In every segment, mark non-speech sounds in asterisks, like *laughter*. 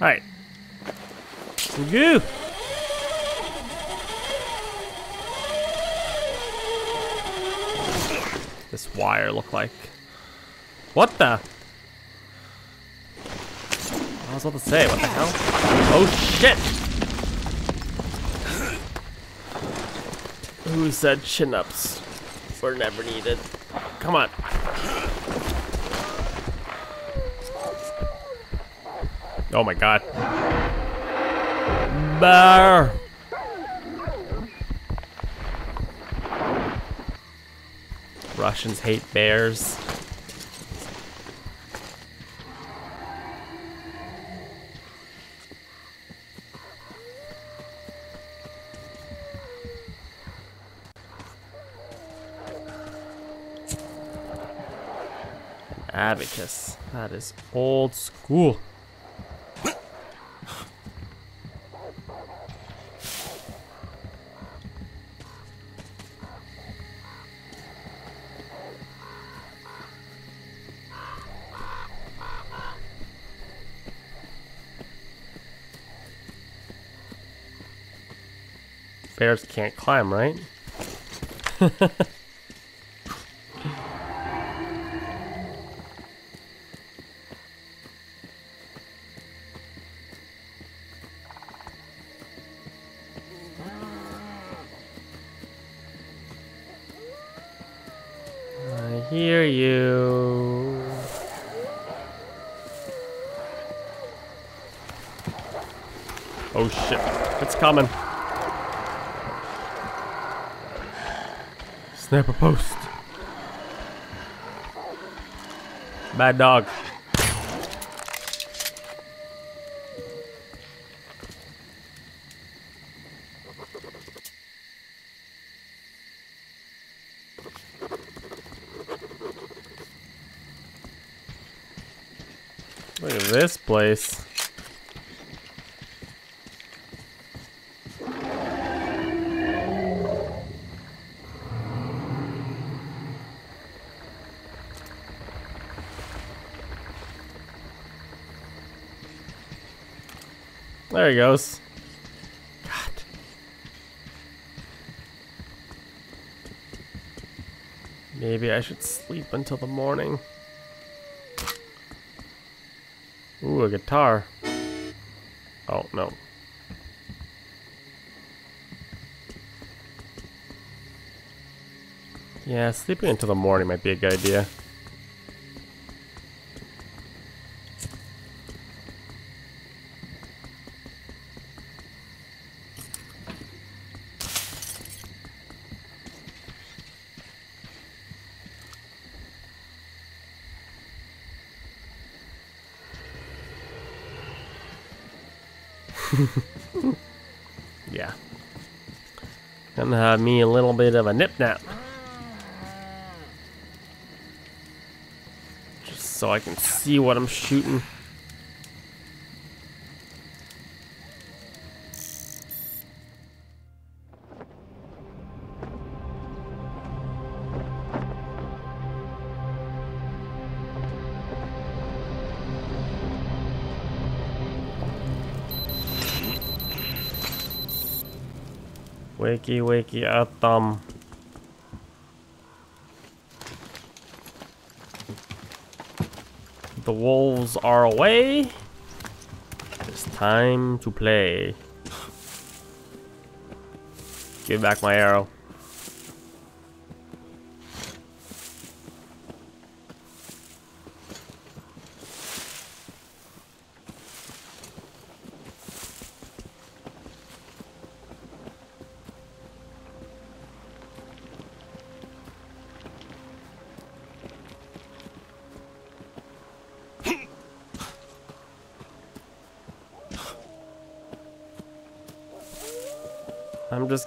Alright. Go! This wire look like? What the? I was about to say, what the hell? Oh shit! Who said chin-ups were never needed? Come on. Oh my god. Bear! Russians hate bears. Abacus. That is old school. Bears can't climb, right? I hear you. Oh shit, it's coming. Sniper post. Bad dog. Look at this place. There he goes. God. Maybe I should sleep until the morning. Ooh, a guitar. Oh, no. Yeah, sleeping until the morning might be a good idea. *laughs* yeah. Gonna have me a little bit of a nip nap. Just so I can see what I'm shooting. Wakey, wakey, Artyom. The wolves are away. It's time to play. Give back my arrow.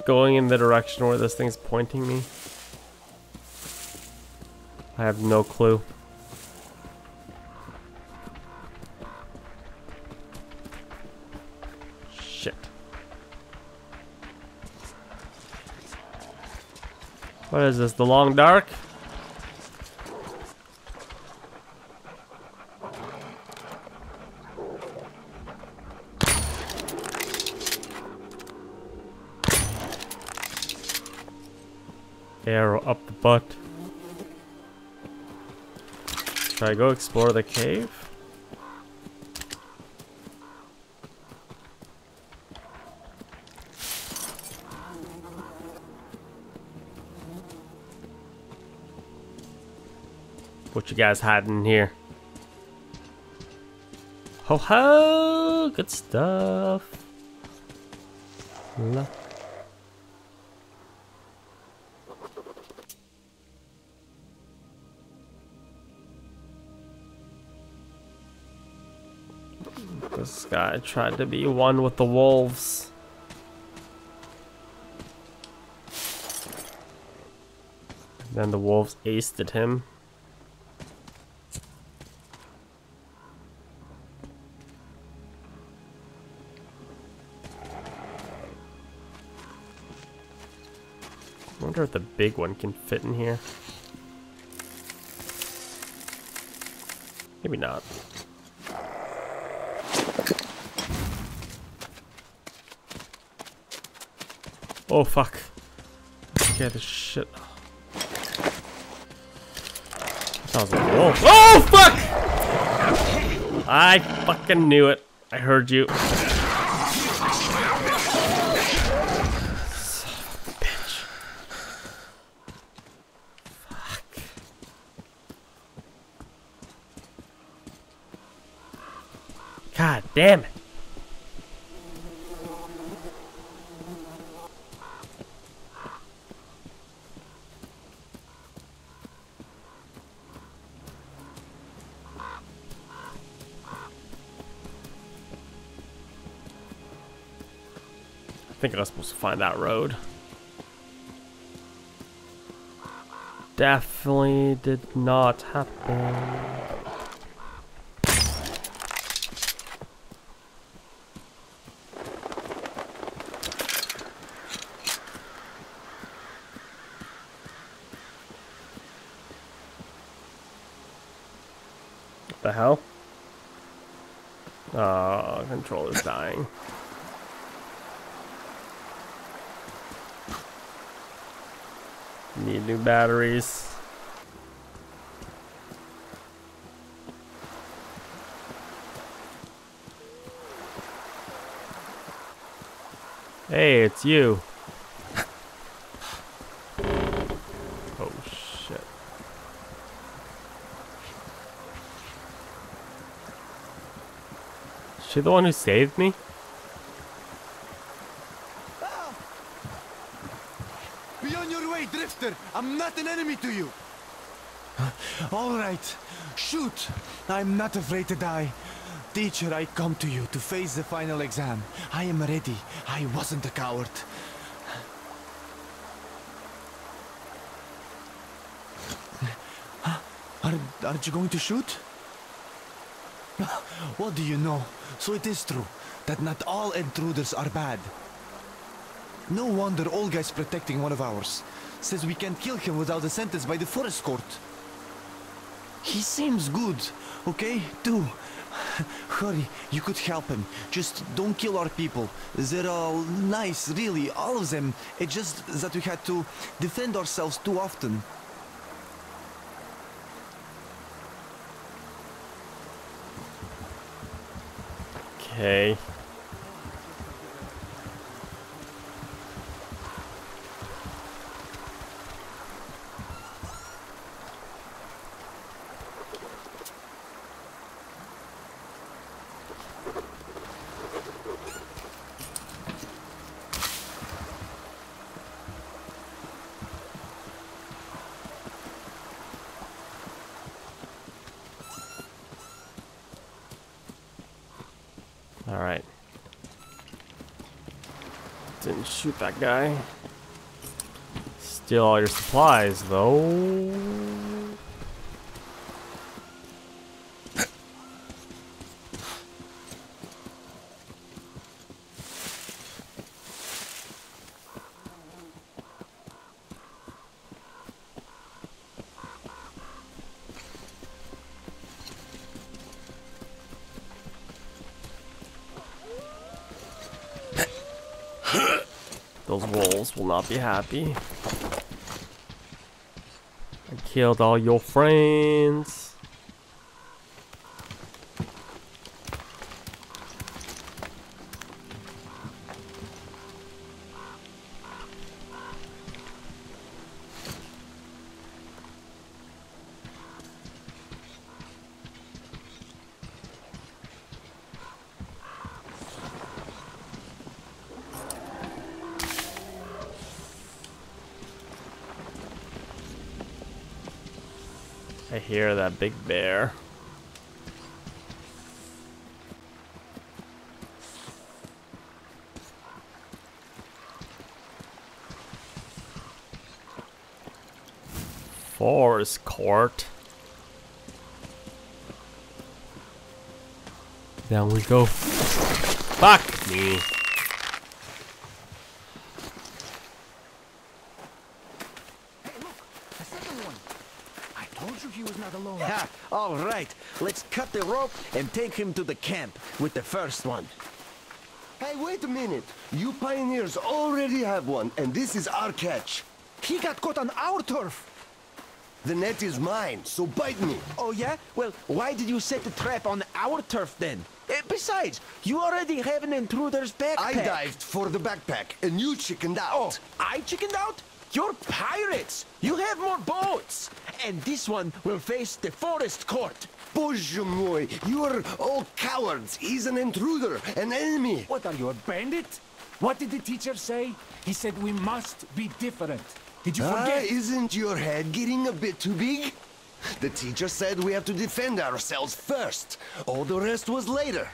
Going in the direction where this thing's pointing me. I have no clue. Shit. What is this, the long dark? Arrow up the butt. Should I go explore the cave? What you guys hiding here? Ho ho! Good stuff. Guy tried to be one with the wolves. Then the wolves aced him. I wonder if the big one can fit in here. Maybe not. Oh fuck. Scared the shit. That was a wolf. Oh fuck! I fucking knew it. I heard you. God damn it. Find that road. Definitely did not happen. The hell? Oh, controller's dying. Need new batteries. Hey, it's you. *laughs* Oh shit. Is she the one who saved me? Be on your way, Drifter! I'm not an enemy to you! All right, shoot! I'm not afraid to die. Teacher, I come to you to face the final exam. I am ready. I wasn't a coward. Are, aren't you going to shoot? *laughs* What do you know? So it is true that not all intruders are bad. No wonder Olga is protecting one of ours. Says we can't kill him without a sentence by the forest court. He seems good, okay? Do. *sighs* Hurry, you could help him. Just don't kill our people. They're all nice, really, all of them. It's just that we had to defend ourselves too often. Okay. All right. Didn't shoot that guy. Steal all your supplies, though. be happy. I killed all your friends. I hear that big bear. Forest court. Down we go. Fuck me. The second one. I told you he was not alone. Ha! All right, let's cut the rope and take him to the camp with the first one. Hey, wait a minute. You pioneers already have one, and this is our catch. He got caught on our turf. The net is mine, so bite me. Oh yeah? Well, why did you set the trap on our turf then? Eh, besides, you already have an intruder's backpack. I dived for the backpack, and you chickened out. Oh, out. I chickened out? You're pirates! You have more boats! And this one will face the forest court. Bоже mой, you are all cowards. He's an intruder, an enemy. What are you, a bandit? What did the teacher say? He said we must be different. Did you Ah, forget? isn't your head getting a bit too big? The teacher said we have to defend ourselves first. All the rest was later.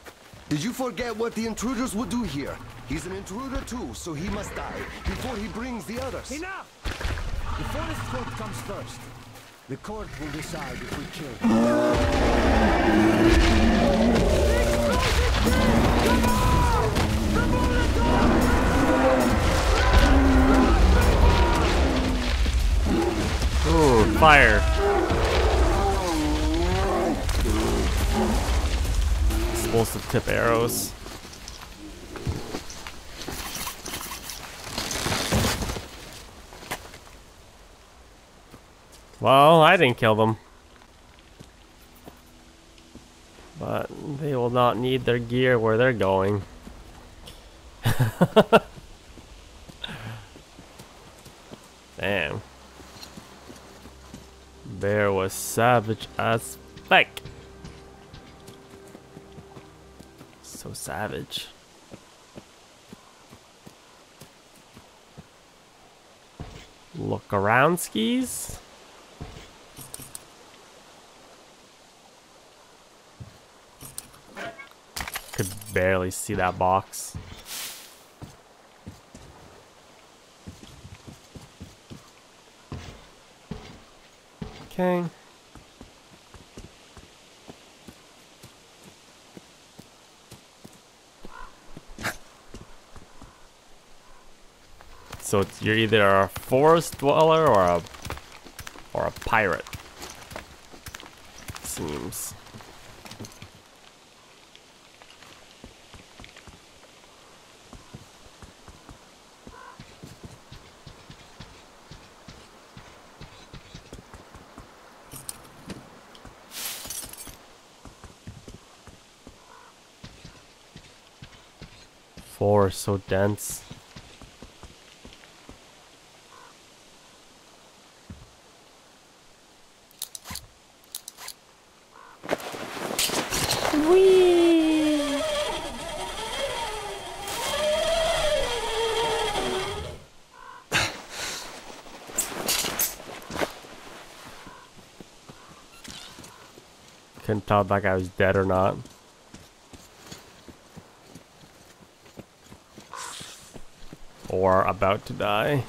Did you forget what the intruders would do here? He's an intruder too, so he must die before he brings the others. Enough! The forest court comes first. The court will decide if we kill him. Ooh, fire. Explosive tip arrows. Well, I didn't kill them. But they will not need their gear where they're going. *laughs* Damn. Bear was savage as fuck. So savage. Look around skis. Could barely see that box. Okay. So it's, you're either a forest dweller or a or a pirate. Seems. Forest so dense. Couldn't tell if that guy was dead or not. Or about to die.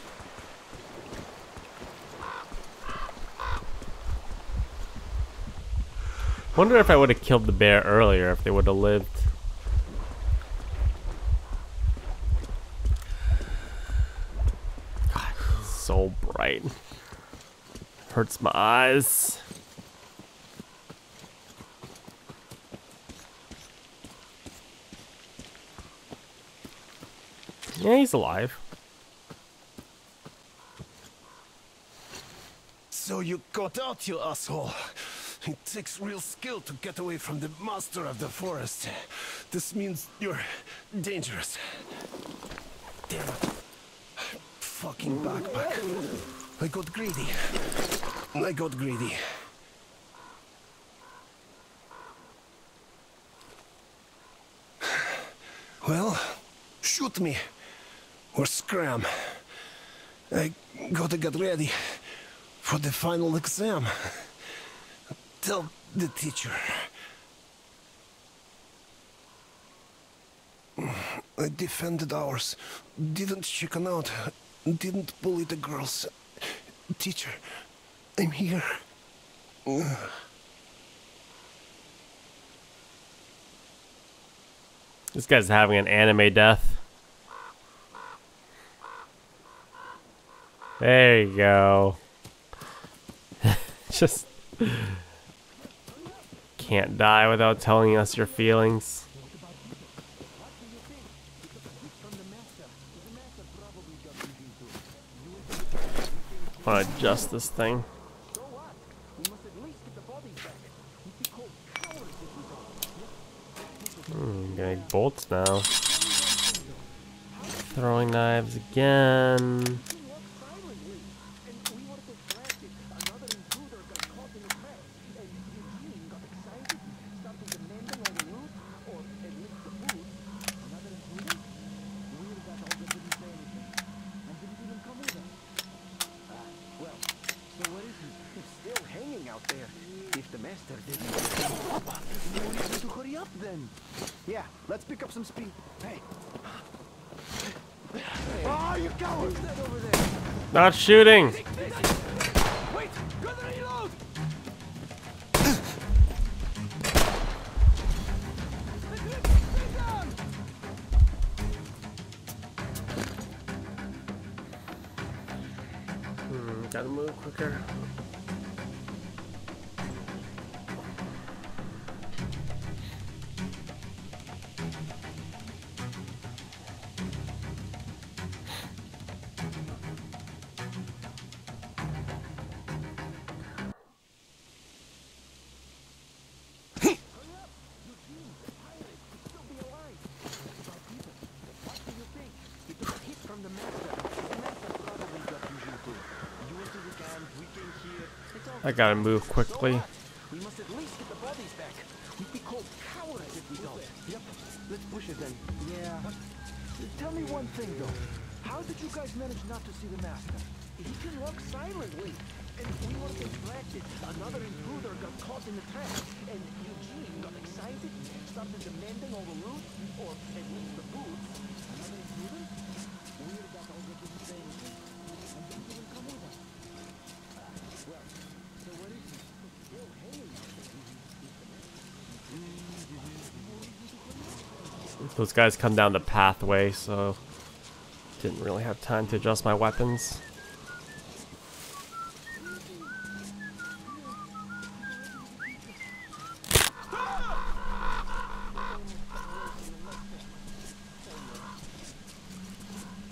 Wonder if I would have killed the bear earlier if they would have lived. God, so bright. Hurts my eyes. Yeah, he's alive. So you got out, you asshole. It takes real skill to get away from the master of the forest. This means you're dangerous. Damn it. Fucking backpack. I got greedy. I got greedy. Well, shoot me. Or scram. I gotta get ready for the final exam. Tell the teacher. I defended ours. Didn't chicken out. Didn't bully the girls. Teacher, I'm here. This guy's having an anime death. There you go. *laughs* Just can't die without telling us your feelings. Want to adjust this thing? Hmm, getting bolts now. Throwing knives again. So what is he? He's still hanging out there. If the master didn't... We need to hurry up then. Yeah, let's pick up some speed. Hey. Oh, you coward! That over there. Not shooting. Hmm, gotta move quicker. I gotta move quickly. We must at least get the bodies back. We'd be called cowards if we don't. Yep. Let's push it then. Yeah. Tell me one thing though. How did you guys manage not to see the master? He can walk silently. And we were distracted. Another intruder got caught in the trap. And Eugene got excited started demanding all the loot. Or at least the boots. Another intruder? Weird got all the good things. And didn't even come with us. Ah, well, so what is he? Still hanging out there. Those guys come down the pathway, so didn't really have time to adjust my weapons.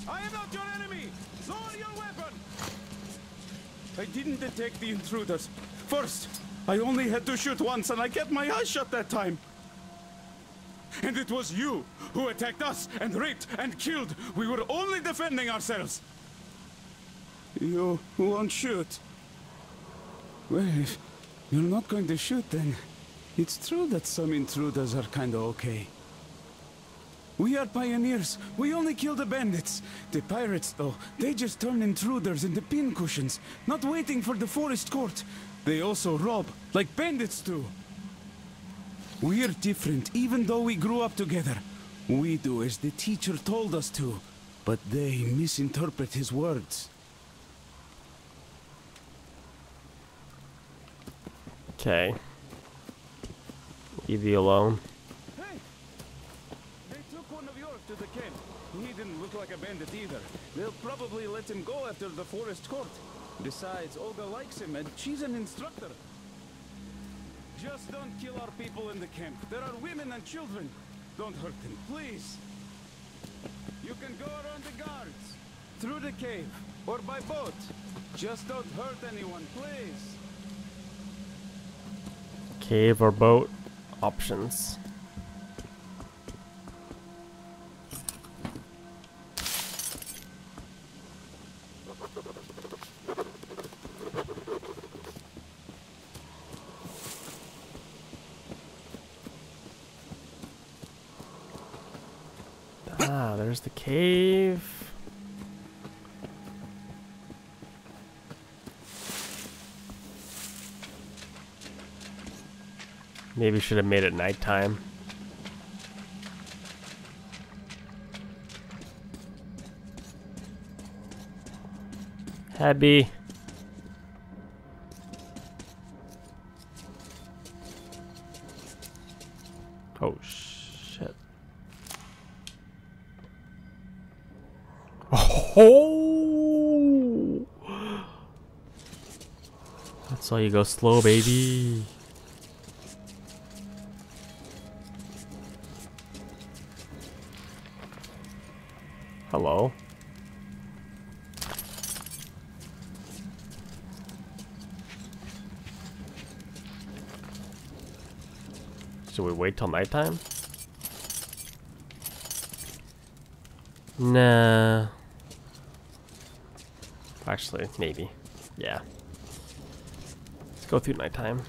I am not your enemy! Lower your weapon! I didn't detect the intruders. First, I only had to shoot once and I kept my eyes shut that time. And it was you who attacked us and raped and killed. We were only defending ourselves. You won't shoot. Well, if you're not going to shoot, then it's true that some intruders are kinda okay. We are pioneers. We only kill the bandits. The pirates, though, they just turn intruders into pincushions, not waiting for the forest court. They also rob, like bandits do. We're different, even though we grew up together. We do as the teacher told us to, but they misinterpret his words. Okay. Leave you alone. Hey! They took one of yours to the camp. He didn't look like a bandit either. They'll probably let him go after the forest court. Besides, Olga likes him and she's an instructor. Just don't kill our people in the camp. There are women and children. Don't hurt them, please. You can go around the guards. Through the cave, or by boat. Just don't hurt anyone, please. Cave or boat options. There's the cave. Maybe should have made it nighttime. Happy. You go slow, baby. Hello. Should we wait till nighttime? Nah. Actually, maybe. Yeah. Go through nighttime.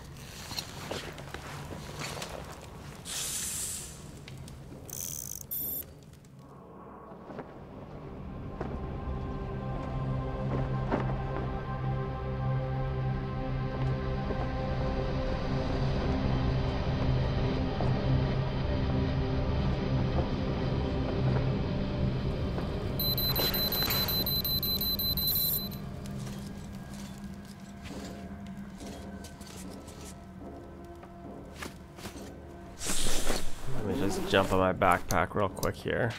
Jump on my backpack real quick here.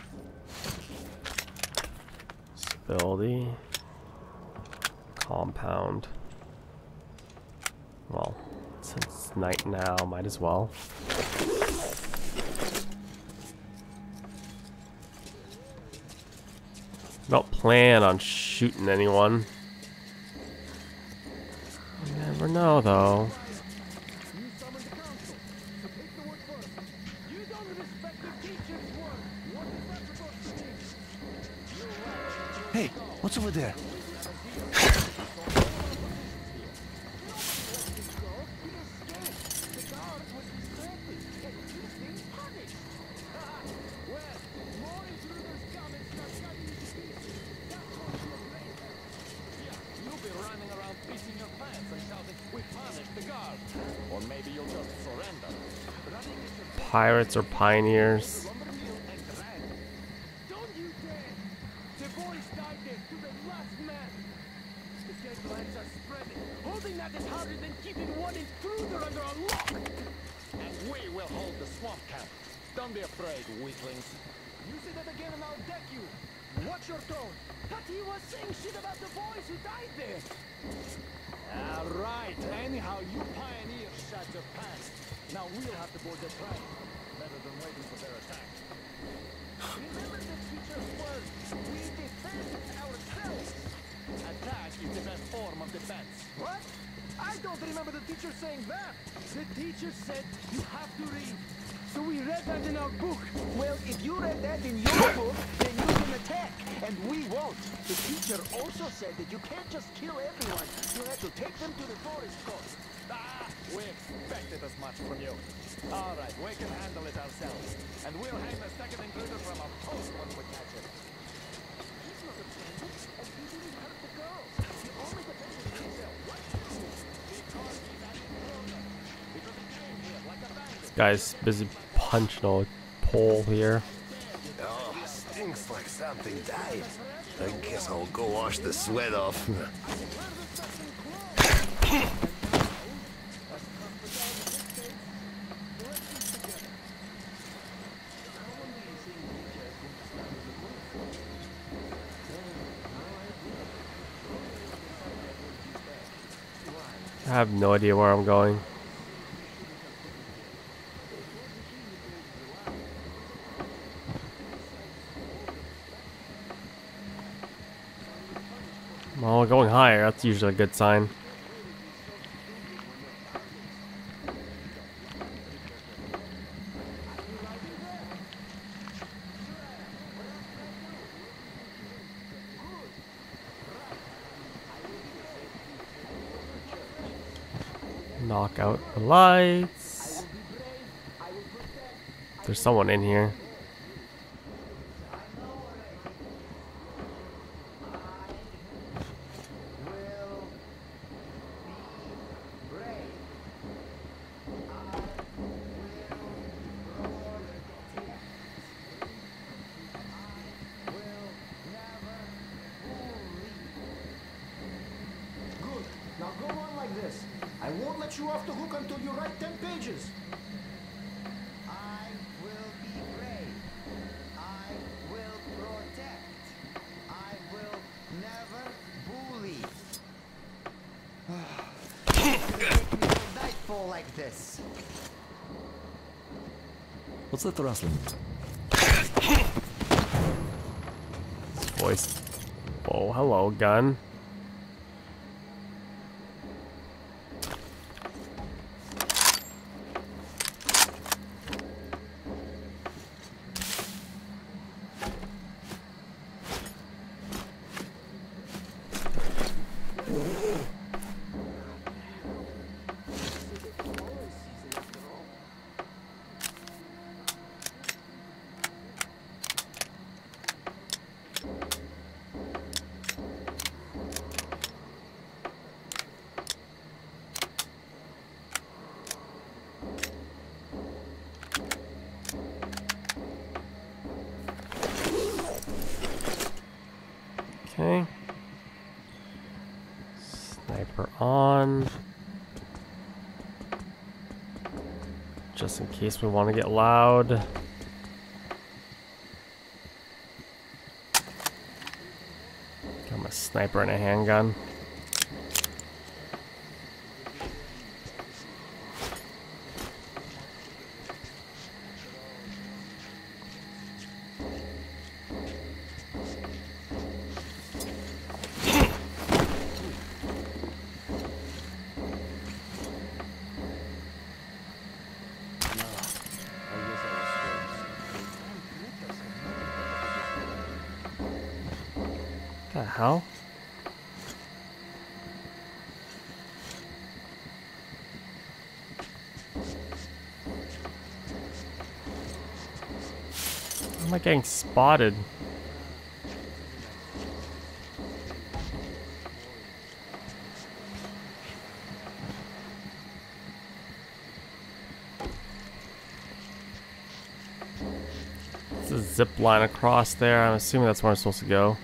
Stability. Compound. Well, since it's night now, might as well. Don't plan on shooting anyone. You never know, though. You summoned the council, so take the word first. You don't respect the teacher's word. What is that supposed to mean? Hey, what's over there? You'll be running around pissing your pants and shouting, we punished the guard. Or maybe you'll just surrender. Pirates or pioneers? Don't you dare! The boys died there to the last man! The dead lands are spreading. Holding that is harder than keeping one intruder under a lock! And we will hold the swamp camp. Don't be afraid, weaklings. You say that again and I'll deck you! Watch your tone! But he was saying shit about the boys who died there! All right. Anyhow, you pioneers shut your pants. Now we'll have to board the train. Better than waiting for their attack. Remember the teacher's words! We defend ourselves! Attack is the best form of defense. What? I don't remember the teacher saying that! The teacher said you have to read. So we read that in our book. Well, if you read that in your book, then you can attack, and we won't. The teacher also said that you can't just kill everyone. You have to take them to the forest court. Ah, we expected as much from you. All right, we can handle it ourselves. And we'll hang the second intruder from a post when we catch him. He's not offended, and he didn't hurt the girls. He only defended himself. What? Because he's an intruder. Because he came here like a bandit. Guy's busy punching a pole here. Oh, stinks like something died. I guess I'll go wash the sweat off. I have no idea where I'm going. Well, going higher, that's usually a good sign. Knock out the lights. There's someone in here. Good. Now go on like this. I won't let you off the hook until you write ten pages. I will be brave. I will protect. I will never bully. Make me till nightfall like this. What's that rustling? Voice. Oh, hello, gun. Mm-hmm. Case we want to get loud. I'm a sniper and a handgun. Hell? How am I getting spotted? Zip line across there. I'm assuming that's where I'm supposed to go.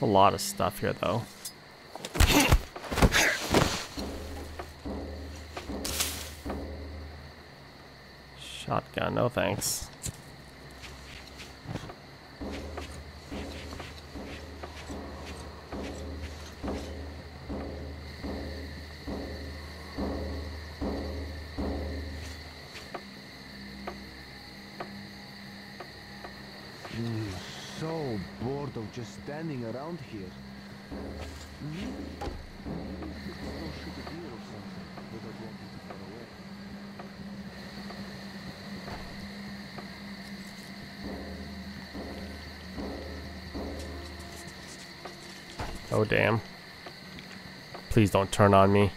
There's a lot of stuff here, though. Shotgun, no thanks. So bored of just standing around here. Shoot a deer or something without walking too far away. Oh, damn. Please don't turn on me.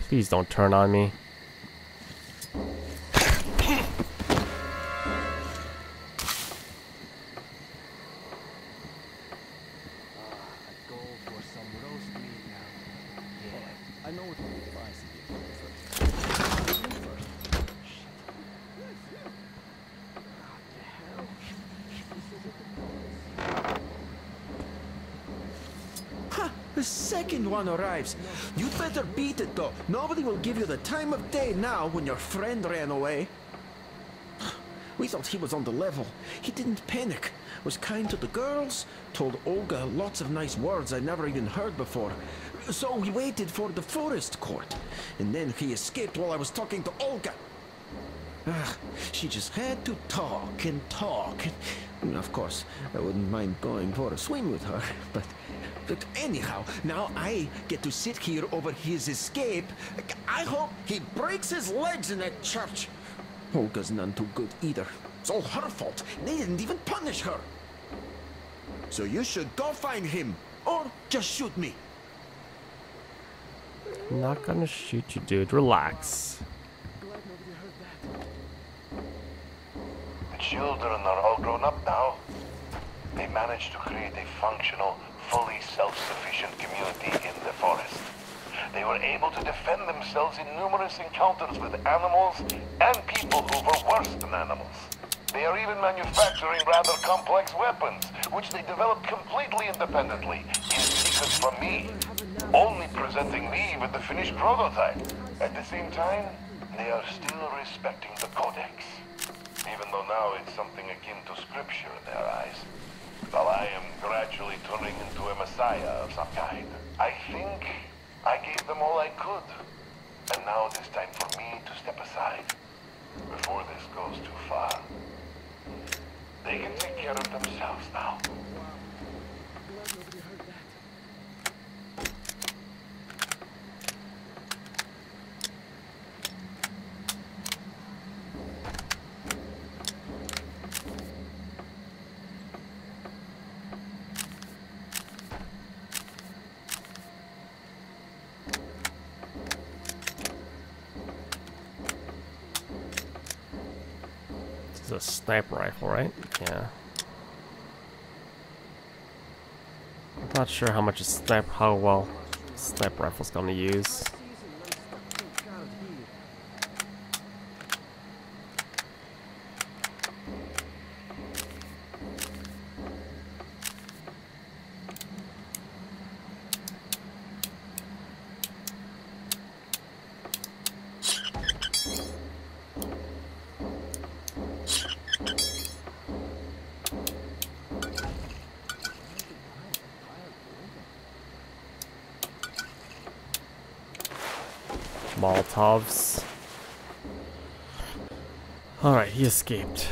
Please don't turn on me. Ha! The second one arrives. You'd better beat it though. Nobody will give you the time of day now when your friend ran away. We thought he was on the level. He didn't panic. Was kind to the girls. Told Olga lots of nice words I never even heard before. So we waited for the forest court. And then he escaped while I was talking to Olga. Ah, she just had to talk and talk. Of course, I wouldn't mind going for a swim with her, *laughs* but. But anyhow, now I get to sit here over his escape. I hope he breaks his legs in that church. Oh, Olga's none too good either. It's all her fault. They didn't even punish her. So you should go find him, or just shoot me. I'm not gonna shoot you, dude. Relax. The children are all grown up now. They managed to create a functional, fully self-sufficient community in the forest. They were able to defend themselves in numerous encounters with animals and people who were worse than animals. They are even manufacturing rather complex weapons, which they developed completely independently, in secret from me, only presenting me with the finished prototype. At the same time, they are still respecting the Codex, even though now it's something akin to scripture in their eyes. While I am gradually turning into a messiah of some kind, I think I gave them all I could. And now it is time for me to step aside, before this goes too far. They can take care of themselves now. This is a sniper rifle, right? Yeah. Not sure how much a sniper, how well sniper rifle's gonna use. Molotovs. Alright, he escaped.